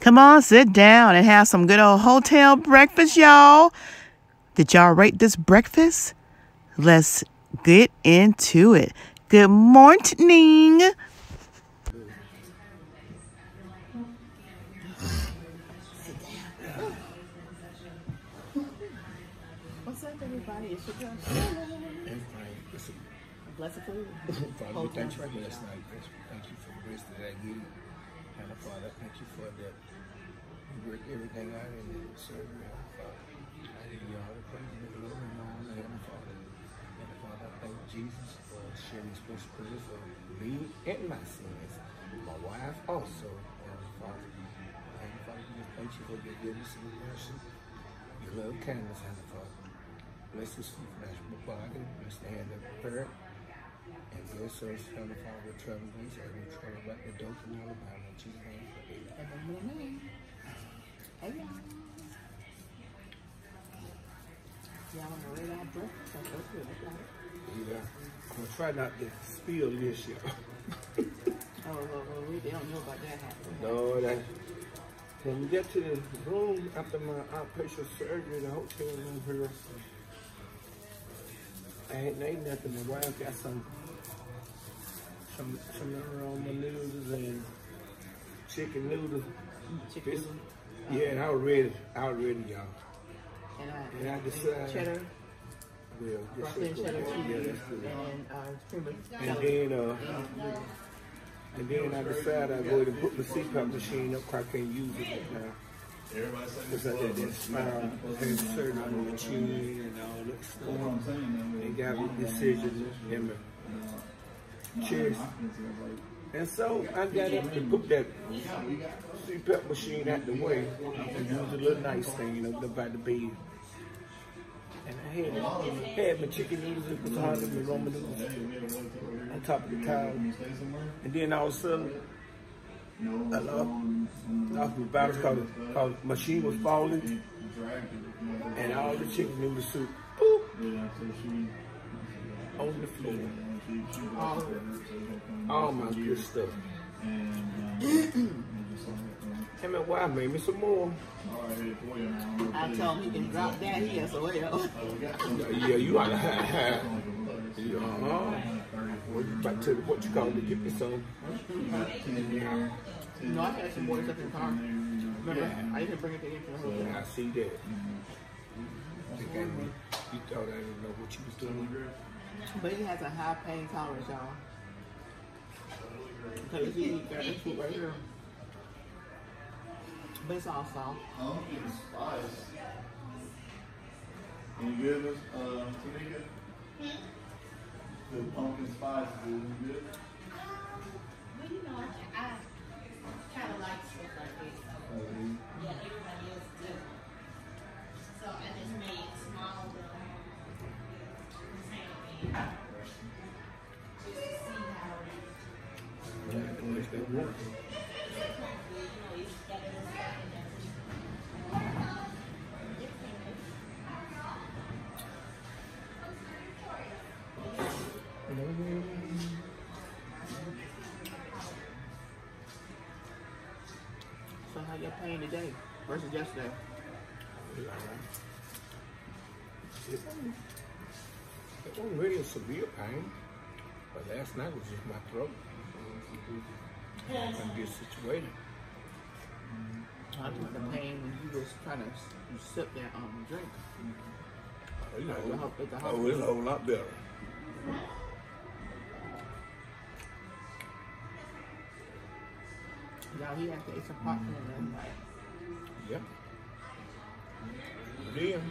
Come on, sit down and have some good old hotel breakfast, y'all. Did y'all rate this breakfast? Let's get into it. Good morning. What's up, everybody? It's your girl. Blessed food. Father, we thank you for last night. Worked everything out in the surgery, Father. I give you all the praise and the glory and all the Heavenly Father. And Father, I thank Jesus for sharing his special prayer for me and my sins. My wife also. Uh, and Father, and Father, we thank you for your goodness and your mercy. Your love, kindness, Heavenly Father. Bless this supernatural body. Bless the hand of prayer. And bless us, Heavenly Father, traveling grace we travel back to Dothan, Alabama. In Jesus' name, amen. Hey, y'all. Y'all want to rate our breakfast? That's good. Yeah. I'm gonna try not to spill this year. Oh, well, well, we they don't know about that happening. no, that. When we get to the room after my outpatient surgery, the hotel room here, I ain't ate nothing. My wife got some, some, some noodles and chicken noodles. Chicken. This- Yeah, and I was ready. I was ready, y'all. And I, And I and decided- cheddar, Well, this broccoli and cheddar. Yeah, that's good. and uh, And then, uh, and then I decided I'd go ahead and put the CPAP machine up 'cause I can't use it now. Because I did that smile, had surgery on the chin and all that stuff. They got a decision in my chest. And so I got up and put that CPAP machine out the way and used a little nice thing, you know, up by the bed. And I had, had my chicken noodles and potato and Roman noodles on top of the towel. And then all of a sudden, I lost, lost my balance because the machine was falling. And all the chicken noodle soup, boop, on the floor. All, all my good stuff. And my wife made me some more. I told him he can drop that here, so well. Yeah, you ought to have, have. Yeah, uh-huh. What you back to the, what you call it, get me some. You know, I had some more stuff in the car. Remember, I didn't bring it to you for the hotel. I see that. You got me. You thought I didn't know what you was doing. But he has a high pain tolerance, y'all. Because he got this food right here. But it's all soft. Pumpkin spice. Any good, Miss uh, Tanika? The pumpkin spice, is it good? Well, you know, I, I kind of like stuff how your pain today versus yesterday? It wasn't, it wasn't really a severe pain, but last night was just my throat. I couldn't get situated. I took the pain when you was trying to you sip that um drink. You know, It's a whole- it's a whole- oh, it's a whole lot better. He had to eat some popcorn last night. Yep. Then,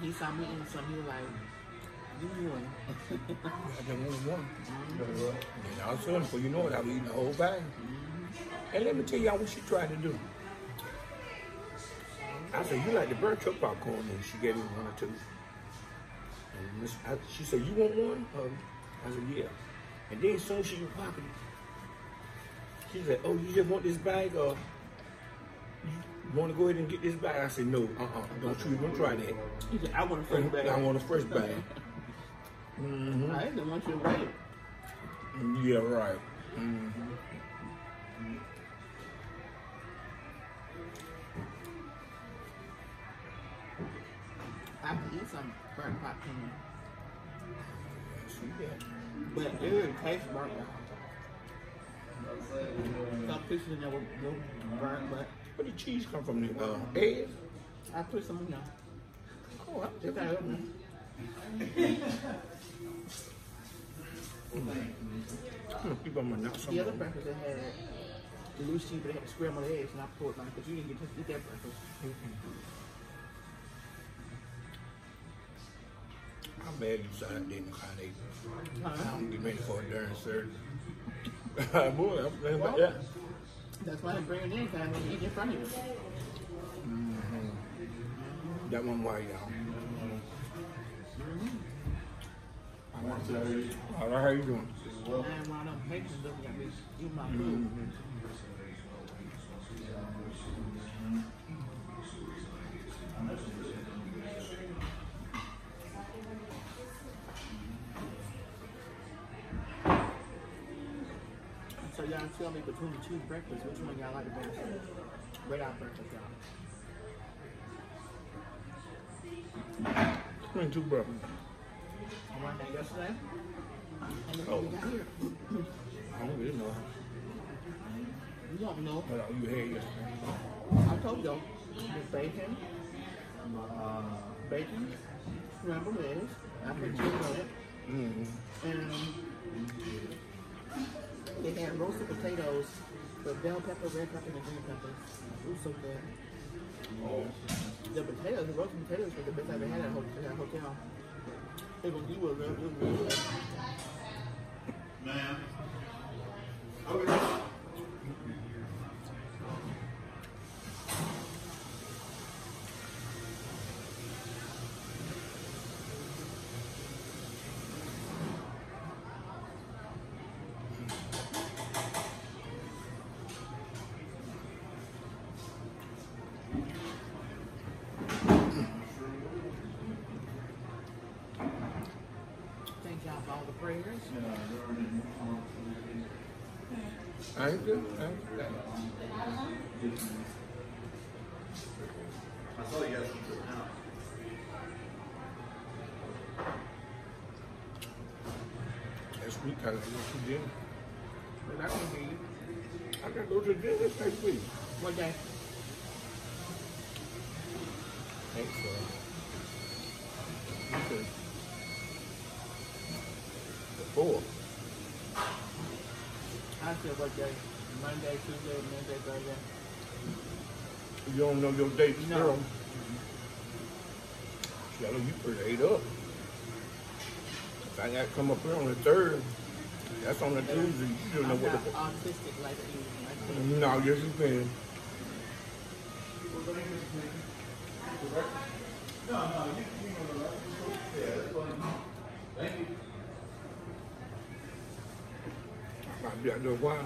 He saw me eating some. He was like, "You won." I done only one. And all of a sudden, before you know it, I was eating the whole bag. Mm-hmm. And let me tell y'all what she tried to do. I said, you like the bird truck popcorn? And she gave me one or two. And I, she said, you want one? Um, I said, yeah. And then as soon as she was pocketed, she said, oh, you just want this bag or you want to go ahead and get this bag? I said, no, uh-uh, don't you even try that. He said, "I want a fresh bag." I want a fresh bag. Mm-hmm. I didn't want you to wait. Yeah, right. hmm I could eat some burnt popcorn, that? But it really tastes burnt. Pieces in there were, burnt, but Where the cheese come from? The uh, eggs? I put some in there. Oh, I Just it open. keep on my nuts. The other breakfast they had the loose cheese, but they had scrambled eggs, and I poured mine because you didn't get to eat that breakfast. I'm mad you signed in the Carnegie. Uh-huh. I'm getting ready for a darn surgery. Boy, I'm thinking about that. That's why they bring it in, kind of eat in front of you. That one white, y'all. I want to tell you. All right, how you doing? Well, And while them Haitians looking at me, eat my food. So two breakfasts, which one y'all like the best? Eye breakfast, y'all. Between two brothers. The one that yesterday, Oh. we got here. I don't really know. You don't know. What all you had yesterday? I told you, the bacon, uh, bacon, scrambled eggs, I put cheese on it, Mm-hmm. and they had roasted potatoes, the bell pepper, red pepper, and green pepper. It was so good. Oh, The potatoes, the roasted potatoes were the best I ever had at a ho- at a hotel. It was, it it was good. man. Thank all the prayers. I ain't good. I ain't saw you guys from the house. Next week, I gotta go to dinner. But I can be, I gotta go to dinner next week. what day? Thanks, sir. I said what day? Monday, Tuesday, Wednesday, Thursday. You don't know your dates, No. girl. Yellow, you pretty ate up. If I got to come up here on the third, that's on the Tuesday. You don't know I'm what not the. autistic like you. Like No, yes, you can. Might be out there a while.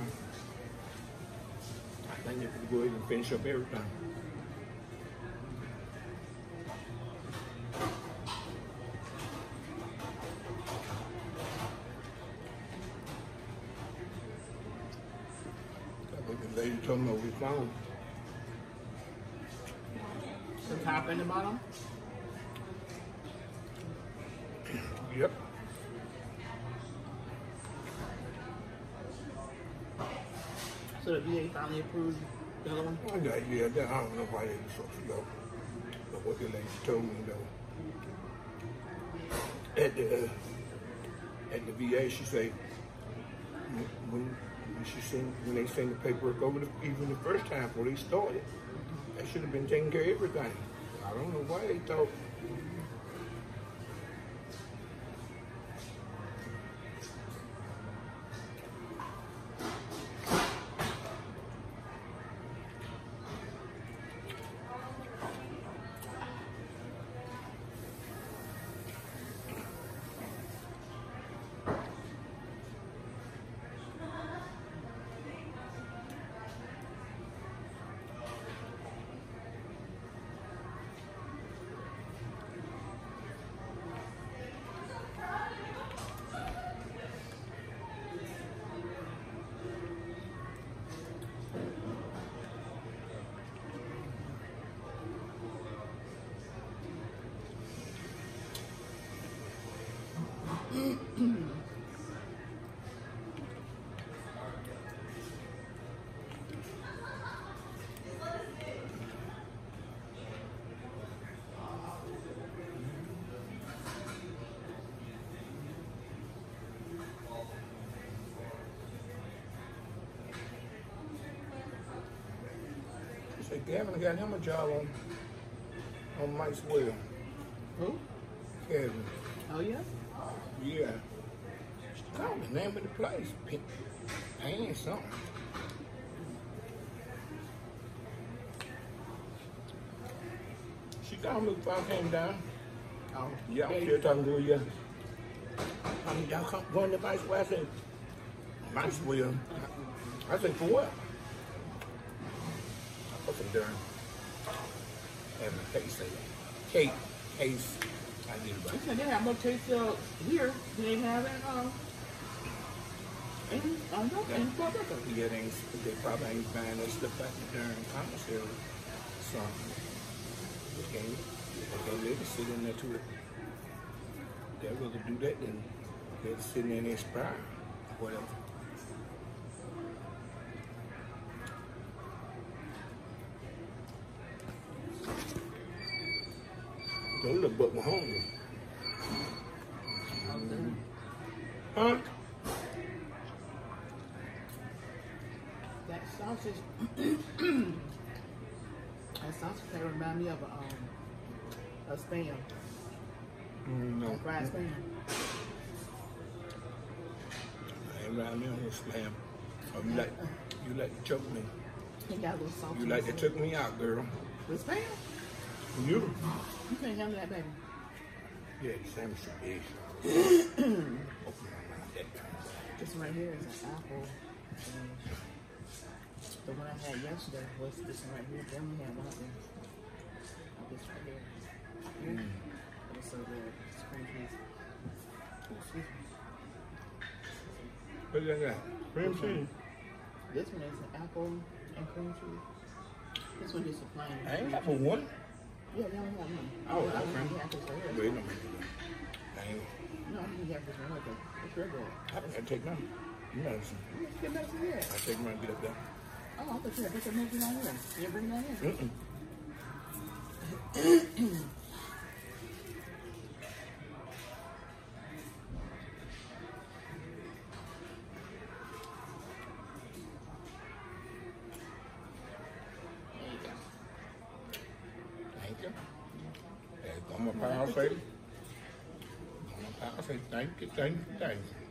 I think you can go ahead and finish up everything. The lady told me the phone. The top and the bottom? Yep. So the VA finally approved the other one? I got yeah, I don't know why they were to go. But what the lady told me though. At the uh, at the VA, she said when, when she sent when they sent the paperwork over the, even the first time before they started, they should have been taking care of everything. I don't know why they thought. Gavin got him a job on on Maxwell. Who? Kevin. Oh yeah. Yeah. Call the name of the place. P- Paying something. She called me before I came down. Oh. Yeah, I'm still talking to yeah. I mean, y'all come going to Maxwell. I said, Maxwell. I said, for what? What's it done? Have a case of cake, case. I did it They said they have more taste uh, here than they have in uh in um, in Fort Rico. Yeah, they, probably ain't buying stuff out the darn commissary. So, they can't, they can't let it sit in there to it. They'd rather do that than let it sit in there and expire, or whatever. Don't look but my hungry. Huh? That sausage, that sausage of remind me of a, um, a spam, Mm, no. fried spam. I ain't around me on this slam. Oh, you like, you like to choke me. He got a little salt. You like to choke me out, girl. With spam? You? You can't handle that, baby. Yeah, the same shit big. This one right here is an apple. And the one I had yesterday was this one right here. They only had one of them. This right here. Here. Mm. It was so good. It's cream cheese. Oh, excuse me. What is that? Cream cheese. This one is an apple and cream cheese. This one is a plain. I ain't got for one. Yeah, they only have one. Oh, I okay. don't think you have this right. Wait a minute. No, I think you have this one. It's real good. I gotta take none. Medicine. Get medicine here. I take mine, and get up there. Oh, I thought you had this medicine on here. You didn't bring on here. Mm-mm. There's on my power say. On my power say, thank you, thank you, thank you.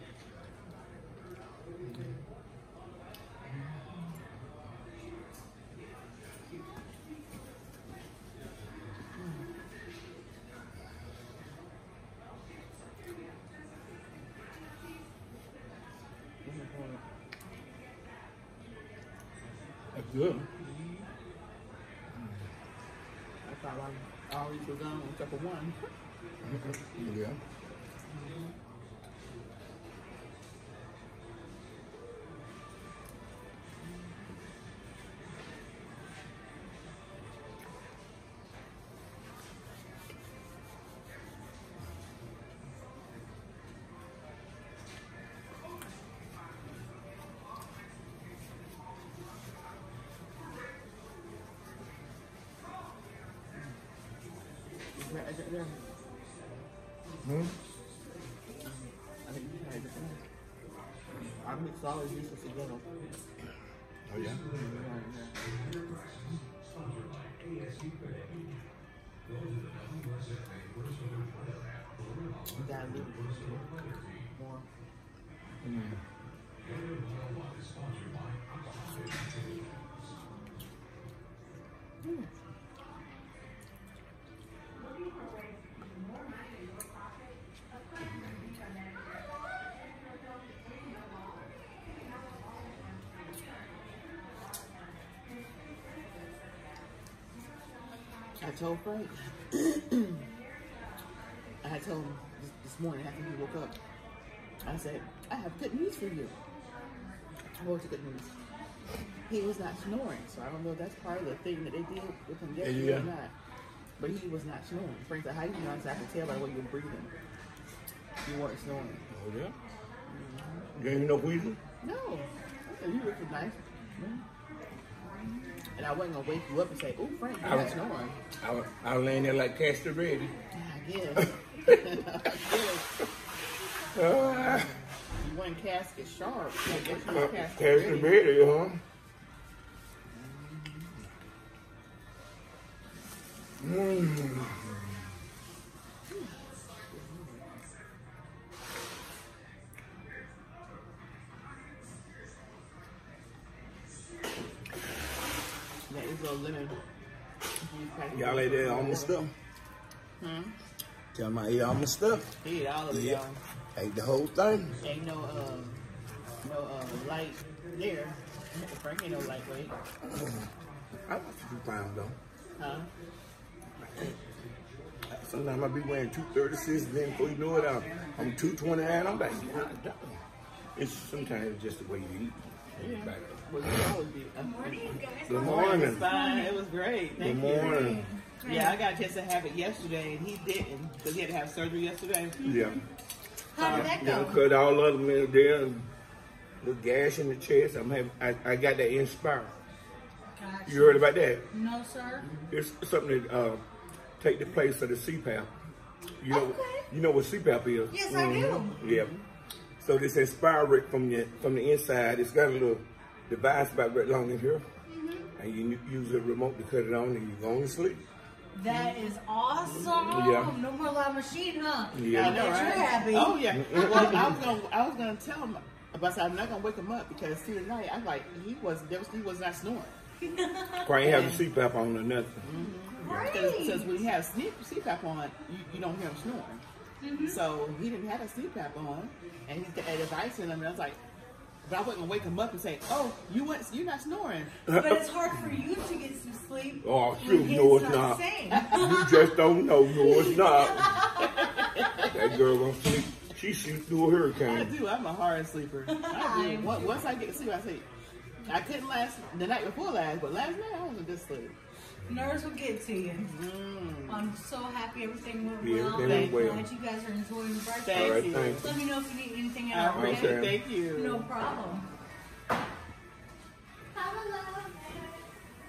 Hmm? I think you tried it before. I mix all of these together. Oh, yeah? You got a little bit I told Frank. I had told him this, this morning after he woke up. I said, I have good news for you. What's the good news? He was not snoring, so I don't know if that's part of the thing that they did with him yesterday Yeah. or not. But he was not snoring. Frank said, How do you know? I said, I can tell by the way you're breathing. You weren't snoring. Oh, yeah? Mm-hmm. You ain't no wheezing? No. I said, You look nice. Mm-hmm. And I wasn't gonna wake you up and say, "Ooh, Frank, you're I not was- snoring. I was, I was laying there like Castor Ready. I guess. I guess. You weren't casket sharp. I guess you uh, was casket Castor ready. Huh? Mm. A lemon. Y'all ate that my stuff? Hmm? Tell them I ate all my stuff. He ate all of it, Yeah. y'all. Ate the whole thing. Ain't no um no um light there. Frank ain't no lightweight. I want you to pounds though. Huh? Sometimes I be weighing 236, then before you know it, I'm, I'm 229. I'm like, God, it's sometimes just the way you eat. Yeah. Well, you always be. Uh, Good It was morning. fine. It was great. Good Thank morning. you. Yeah, I got a chance to have it yesterday, and he didn't because he had to have surgery yesterday. Yeah. How did that Yeah, go? cut all of them in there. The gash in the chest. I'm having, I, I got that Inspire. Gotcha. You heard about that? No, sir. It's something that uh, take the place of the CPAP. You know, Okay. you know what CPAP is? Yes, I do. Yeah. So this Inspire it from the from the inside. It's got a little device about right long in here, Mm-hmm. and you use a remote to cut it on, and you go to sleep. That is awesome. Yeah. No more live machine, huh? Yeah. I know, right? you're happy. Oh yeah. well, I was gonna, I was gonna tell him, but I said, I'm not gonna wake him up because see tonight, I was like, he was, there was, he was not snoring. Probably ain't have the CPAP on or nothing. Because because when you have sleep, CPAP on, you, you don't hear him snoring. So he didn't have a CPAP on, and he's got a device in him. And I was like, but I wasn't gonna wake him up and say, "Oh, you went, you're not snoring." But it's hard for you to get some sleep. Oh, when shoot, his no, it's the not. same. You just don't know. No, it's not. that girl gonna sleep. She sleep through a hurricane. I do. I'm a hard sleeper. I do. Once once I get to sleep, I sleep. I couldn't last the night before last, but last night I was in good sleep. Nerves will get to you. Mm. I'm so happy everything went Yeah, well. everything went well. Glad you guys are enjoying the birthday. Thank All right, you. thanks. Let me know if you need anything else. appreciate Okay. Thank you. No problem. Hello.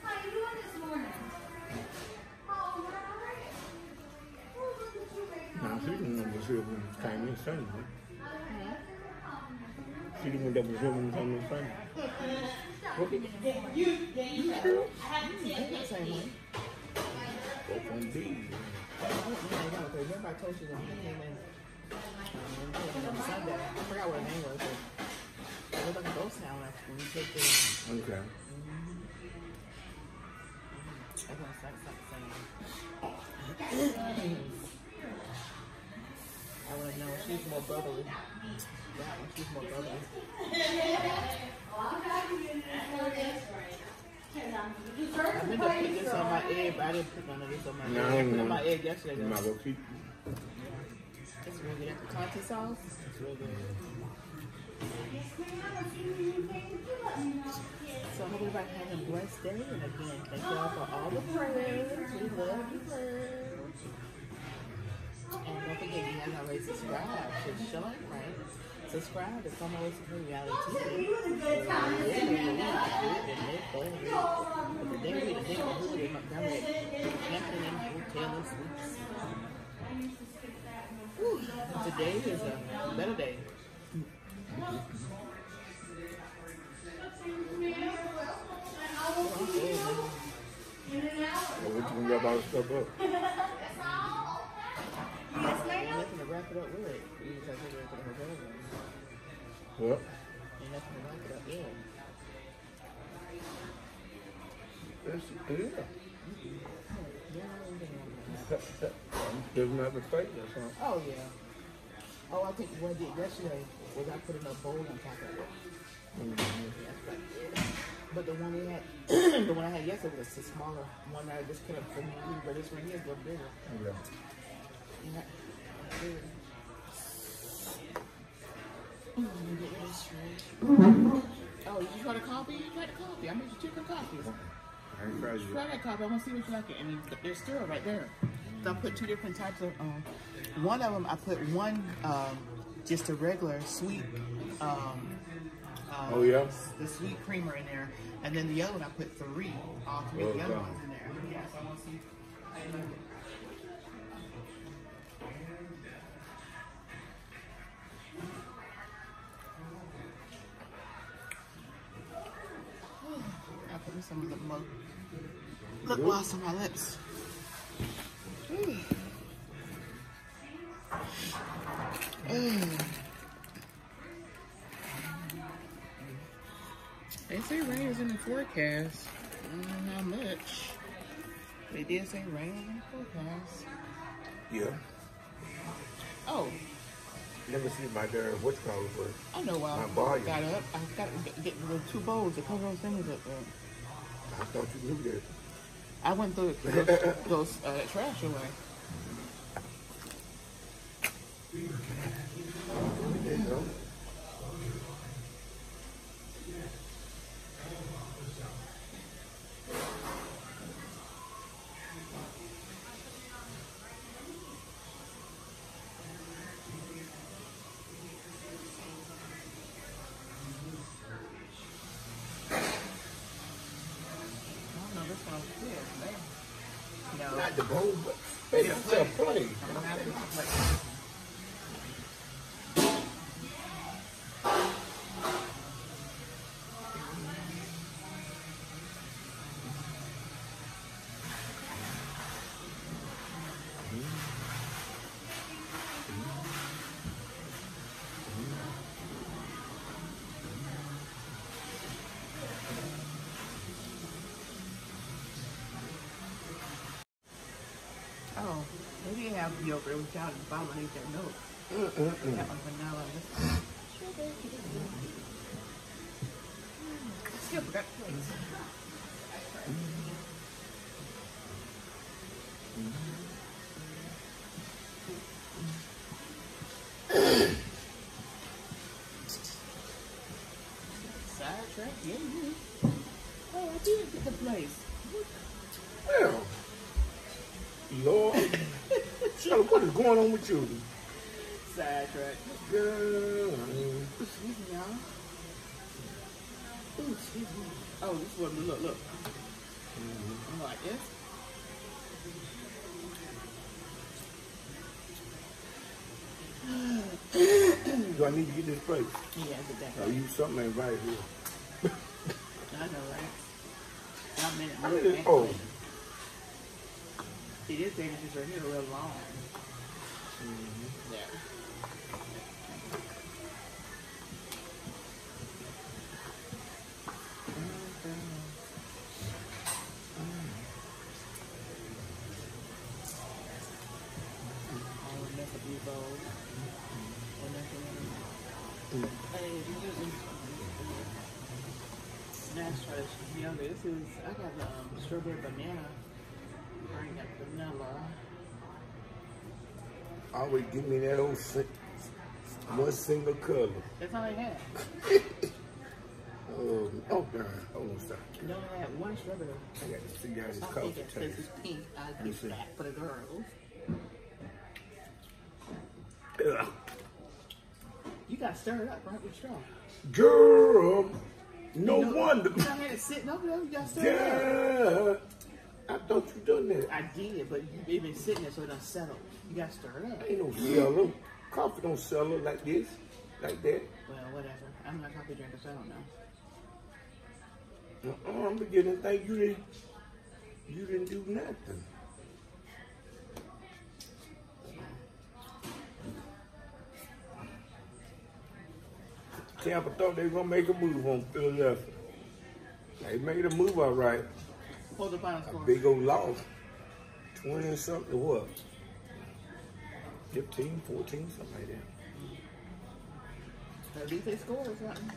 How you doing this morning? Oh, Now, she the one that was here when it came in Sunday. huh? She the one that was here when it came in Sunday. Same way. Both on D. Remember I told you that came in on Sunday. I forgot what her name was, it was like a ghost town actually. When you take the, Okay. everyone's like, like saying. I want to know. She's more. That one, she's more bubbly. I meant to put on my egg, but I didn't put none of this on my No, egg. I put no. on my egg yesterday. Keep. It's real good. Sauce, it's good. So I hope everybody has a blessed day. And again, thank y'all for all the prayers. We love you prayers. And don't forget, you have not already subscribed to Shine Right. Subscribe to Come Away from Reality TV. But today we the day of hood in Montgomery, Hampton Inn Hotel and Suites. Whew, Today is a better day. Well, what you gonna wrap all this stuff up? Yes, Ain't ma'am. nothing to wrap it up with. We just have to go to the hotel room. Nothing to it up with. That's, yeah. Yeah, I ain't doing nothing. Doesn't have to fake that's all. Oh yeah. Oh, I think what I did yesterday was I put another bowl on top of it. That's right. But the one we had, the one I had yesterday was a smaller one that I just put up for me, but this one here is a little bigger. Yeah. Yeah. Oh, you try the coffee? You tried the coffee. I made you. I ain't tried Try that coffee. I want to see what you like. It. I mean, there's still right there. So I put two different types of. Um, one of them I put one um, just a regular sweet. Um, uh, Oh, yeah? The sweet creamer in there, and then the other one I put three. All three of the other Okay. ones in there. Yeah, so I want to see. Look some. Lip gloss on my lips. They say rain is in the forecast. Mm, not much. They did say rain in the forecast. Yeah. Oh. Never see my girl what's called for. I know why. My volume. Got up. I got, got, got, two bowls to cover those things up. There. I thought you knew that. I went through those, those uh, trash away. There you go. I don't know, this one's good, man. No. Not the bowl, but hey, that's a plane. Maybe they have yogurt without the bottom underneath their milk. Mm-mm-mm. That one's vanilla. This Still forgot the going on with you? Sidetrack. Girl, I Excuse me, y'all. Ooh, excuse me. Oh, this one, look, look. I'm like, yes. do I need to get this plate? Yeah, did that. Or you something ain't right here? I know, right? I'm in it. Oh. See, this thing is just right here real long. Yeah. This is I got the um, strawberry banana. I got vanilla. I always give me that old si- one single color. That's all I had. Oh, oh darn. Hold on, stop. No, I had one strawberry. I got to how this I coffee says tastes. it's pink. I Let me get that for the girls. Ugh. You got stirred up right with straw. Girl, no You know- wonder. You know, I had it sitting over there. You got stirred up. I thought you done that. I did, but you been sitting there so it done settled. You gotta stirred up. Ain't no cellar. Coffee don't cellar like this, like that. Well, whatever. I'm not a coffee drinker, so I don't know. Uh-uh, I'm beginning to think you didn't, you didn't do nothing. Tampa thought they were gonna make a move on Philadelphia. They made a move all right. Hold the final A score. big old loss. 20 and something, what? 15, 14, something like that. At least they scored or something.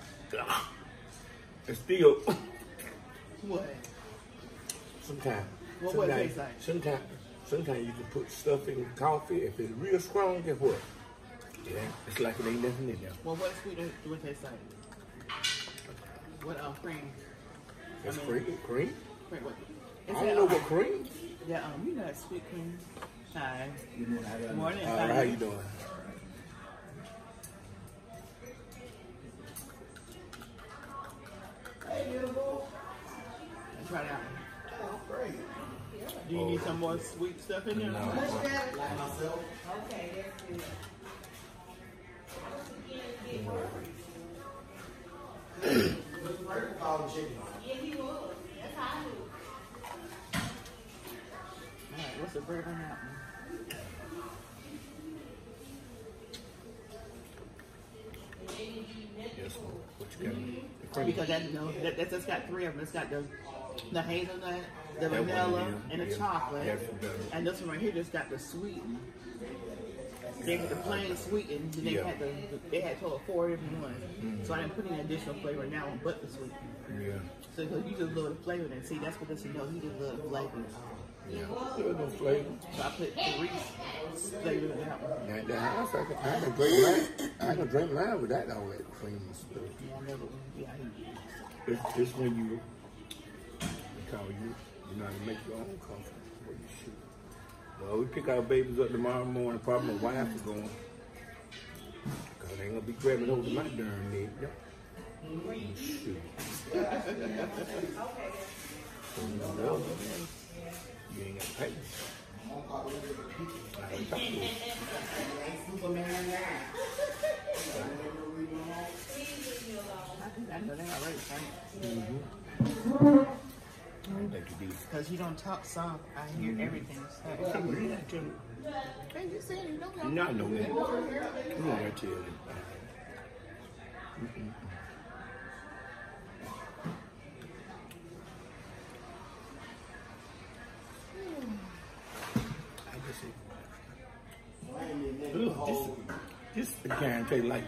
And still, What? sometimes, What would it sometimes, like? sometimes, sometimes you can put stuff in coffee. If it's real strong, guess what? Yeah, it's like it ain't nothing in there. Well, what sweet do it taste like? What um cream? It's I mean- cream, cream. Cream what? I Is don't it, know what cream. Yeah, um, you know that sweet cream. Hi. Morning. All right, how you doing? Try it out. Do you need some more sweet stuff in there? All right, what's the bread on that one? Yes, what you got? The cream. Because that, know, that, that's just got three of them. It's got the the hazelnut, the That one, vanilla, yeah, and the yeah. chocolate. That's better. And this one right here just got the sweetened. They had the plain sweetened, then they Yeah. had the, they had total four different ones. So I didn't put any additional flavor now on but the sweet. Yeah. So you just love the flavor and see that's what this you know he just love the flavor. Yeah. There's no flavor. So I put three flavor in that one. Now, the house, I can, I can drink mine. I can drink mine without all that cream and stuff. Yeah, I never yeah, he It's, it's when you, because you, you know how to make your own coffee. What you should. Well, we pick our babies up tomorrow morning. Probably my wife is going. Because they ain't going to be grabbing hold of my darn leg. Shoot. So, you you ain't got to pay. I ain't talking to you. I think I know they already right? I don't think you did. Because you don't talk soft, I hear everything. So. Hey, you. Hey, you said you don't know. No, I know that. You know what tell you. I just say, Ugh, this, again taste like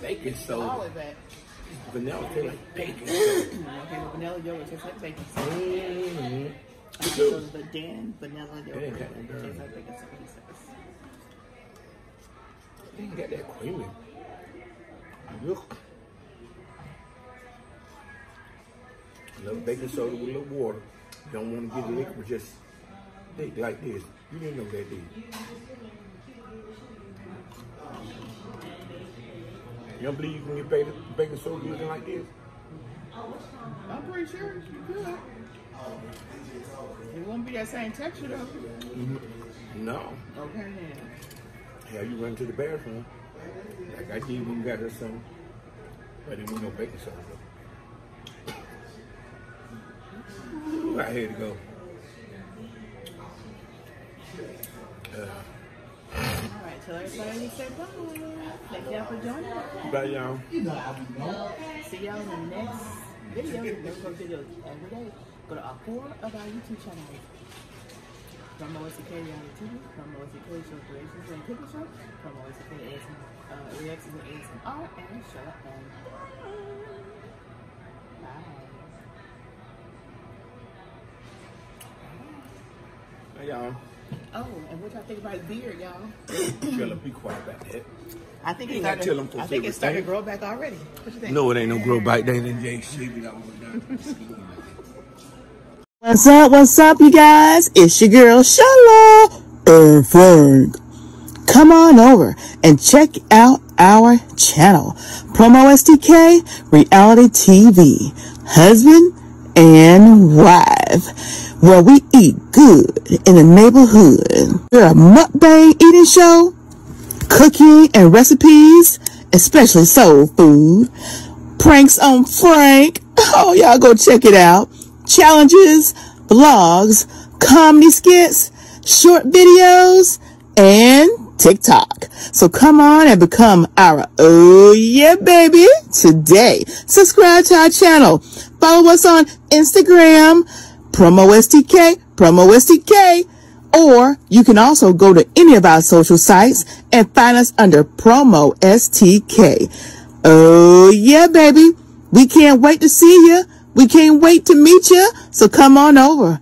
bacon soda. Always that. Vanilla taste like bacon soda. Okay, the vanilla yogurt tastes like bacon. Mm-hmm. So the Dan vanilla yogurt tastes like bacon. So he says. They ain't got that creamy. Look. A little baking soda with a little water. Don't want to get the liquid just thick like this. You didn't know that, did you? You don't believe you can get baking, baking soda looking like this? I'm pretty sure you could. It won't be that same texture though. No. Okay then. Yeah, you run to the bathroom. Like I did when you got her some. But didn't need no baking soda. though. I had to go. Uh, tell everybody say bye. Thank y'all for joining us. bye, y'all. See y'all in the next video. We're going to videos every day. Go to our four of our YouTube channels. Promo STK Reality TV, Promo STK Show Creations and Cooking Show, Promo STK uh, Reactions and ASMR, and shut up and bye. Bye, y'all. Oh, and what y'all think about his beard, y'all? Tell them be quiet about that. I think You it ain't gotta started. tell them for I think it started to grow back already. What you think? No, it ain't no grow back. They ain't Jay shave it all down to the skin. What's up? What's up, you guys? It's your girl Sheila and Frank. Come on over and check out our channel, Promo STK Reality TV, husband and wife, where we eat good in the neighborhood. We're a mukbang eating show, cooking and recipes, especially soul food pranks on Frank. Oh, y'all go check it out. Challenges, blogs, comedy skits, short videos, and TikTok. So come on and become our Oh Yeah Baby today. Subscribe to our channel. Follow us on Instagram, Promo STK, Promo STK. Or you can also go to any of our social sites and find us under Promo STK. Oh yeah, baby. We can't wait to see you. We can't wait to meet you. So come on over